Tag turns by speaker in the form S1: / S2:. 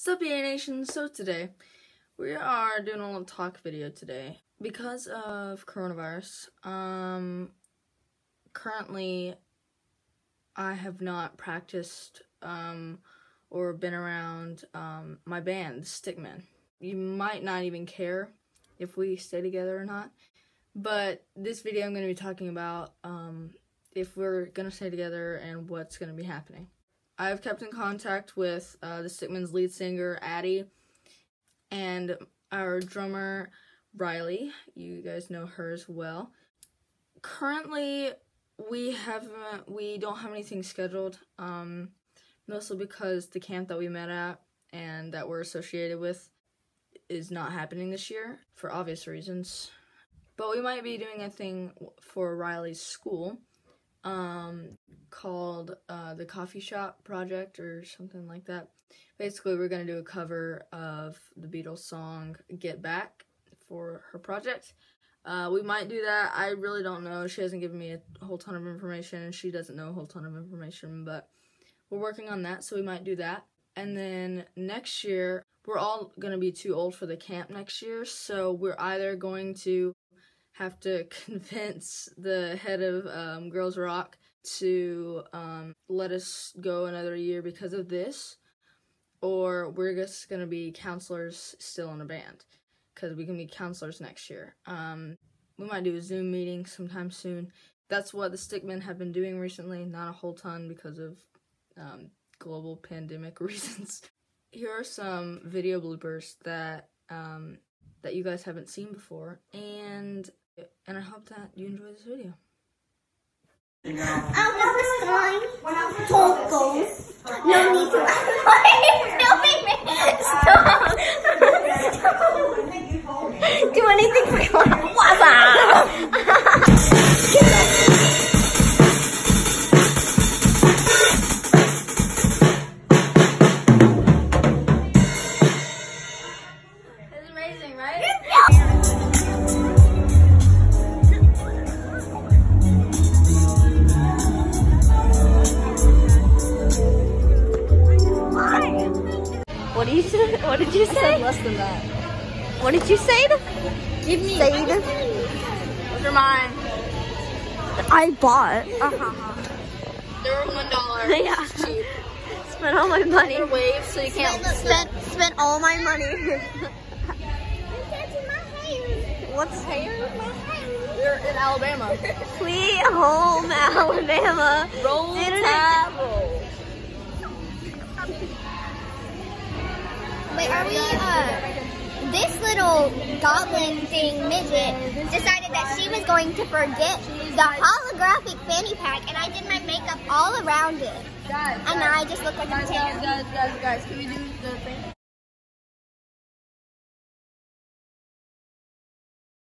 S1: Sup EA Nation, so today we are doing a little talk video today. Because of coronavirus, um, currently I have not practiced, um, or been around, um, my band, Stickmen. You might not even care if we stay together or not, but this video I'm going to be talking about, um, if we're going to stay together and what's going to be happening. I've kept in contact with uh, the Stickmen's lead singer, Addie, and our drummer, Riley. You guys know her as well. Currently, we haven't, we don't have anything scheduled, um, mostly because the camp that we met at and that we're associated with is not happening this year for obvious reasons. But we might be doing a thing for Riley's school um, called uh, the Coffee Shop Project or something like that. Basically, we're going to do a cover of the Beatles song Get Back for her project. Uh, we might do that. I really don't know. She hasn't given me a whole ton of information, and she doesn't know a whole ton of information, but we're working on that, so we might do that. And then next year, we're all going to be too old for the camp next year, so we're either going to have to convince the head of um, Girls Rock to um, let us go another year because of this, or we're just gonna be counselors still in a band because we can be counselors next year. Um, we might do a Zoom meeting sometime soon. That's what the Stickmen have been doing recently, not a whole ton because of um, global pandemic reasons. Here are some video bloopers that um, that you guys haven't seen before, and and I hope that you enjoy this video.
S2: I was tacos. No need to. Stop. Stop. Do anything for
S1: It's amazing, right?
S2: What did you say? What did you say?
S1: Less than that.
S2: What did you say?
S1: Give me.
S2: Say
S1: Those are mine.
S2: I bought. Uh huh.
S1: They were one dollar.
S2: Yeah.
S1: Cheap.
S2: Spent all my money.
S1: They're waves, so you can't.
S2: Spent spent all my money. What's
S1: They're in Alabama.
S2: Sweet Home Alabama?
S1: Roll
S2: Didn't it-
S1: Tide
S3: Wait, are we, uh, this little goblin thing midget decided that she was going to forget the holographic fanny pack and I did my makeup all around it.
S1: Guys,
S3: And now I just look like a
S1: guys, guys,
S3: potato.
S1: guys, guys, guys, can we do the thing?